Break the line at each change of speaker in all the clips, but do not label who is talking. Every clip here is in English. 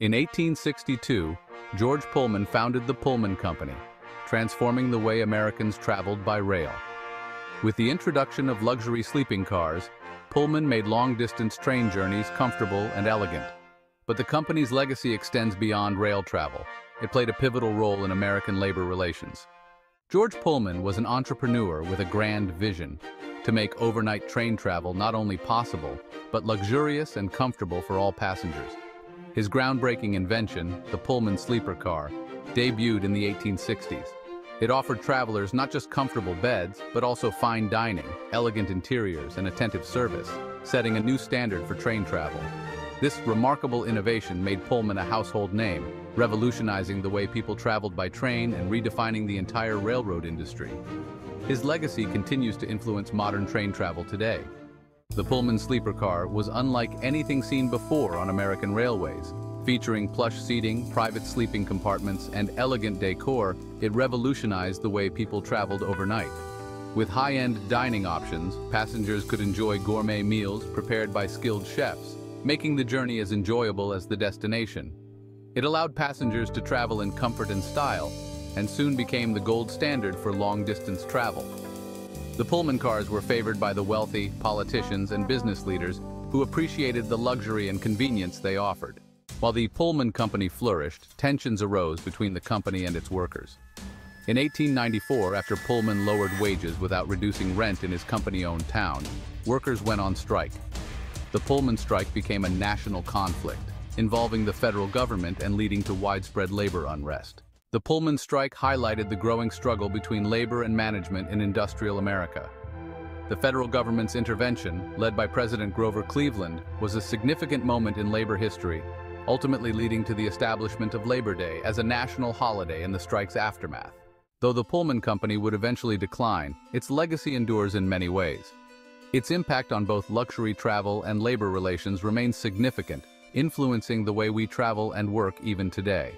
In 1862, George Pullman founded the Pullman Company, transforming the way Americans traveled by rail. With the introduction of luxury sleeping cars, Pullman made long-distance train journeys comfortable and elegant. But the company's legacy extends beyond rail travel. It played a pivotal role in American labor relations. George Pullman was an entrepreneur with a grand vision to make overnight train travel not only possible, but luxurious and comfortable for all passengers. His groundbreaking invention, the Pullman sleeper car, debuted in the 1860s. It offered travelers not just comfortable beds, but also fine dining, elegant interiors, and attentive service, setting a new standard for train travel. This remarkable innovation made Pullman a household name, revolutionizing the way people traveled by train and redefining the entire railroad industry. His legacy continues to influence modern train travel today. The Pullman sleeper car was unlike anything seen before on American railways. Featuring plush seating, private sleeping compartments, and elegant decor, it revolutionized the way people traveled overnight. With high-end dining options, passengers could enjoy gourmet meals prepared by skilled chefs, making the journey as enjoyable as the destination. It allowed passengers to travel in comfort and style, and soon became the gold standard for long-distance travel. The Pullman cars were favored by the wealthy, politicians, and business leaders who appreciated the luxury and convenience they offered. While the Pullman Company flourished, tensions arose between the company and its workers. In 1894, after Pullman lowered wages without reducing rent in his company-owned town, workers went on strike. The Pullman strike became a national conflict, involving the federal government and leading to widespread labor unrest. The Pullman strike highlighted the growing struggle between labor and management in industrial America. The federal government's intervention, led by President Grover Cleveland, was a significant moment in labor history, ultimately leading to the establishment of Labor Day as a national holiday in the strike's aftermath. Though the Pullman Company would eventually decline, its legacy endures in many ways. Its impact on both luxury travel and labor relations remains significant, influencing the way we travel and work even today.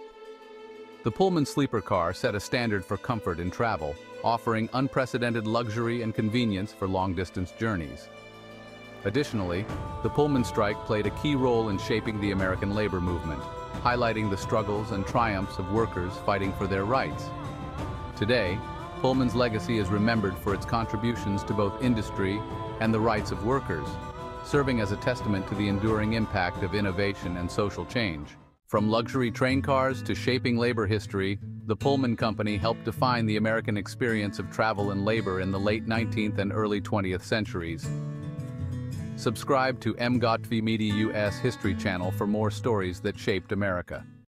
The Pullman sleeper car set a standard for comfort in travel, offering unprecedented luxury and convenience for long-distance journeys. Additionally, the Pullman strike played a key role in shaping the American labor movement, highlighting the struggles and triumphs of workers fighting for their rights. Today, Pullman's legacy is remembered for its contributions to both industry and the rights of workers, serving as a testament to the enduring impact of innovation and social change. From luxury train cars to shaping labor history, the Pullman Company helped define the American experience of travel and labor in the late 19th and early 20th centuries. Subscribe to Emgotv Media US History Channel for more stories that shaped America.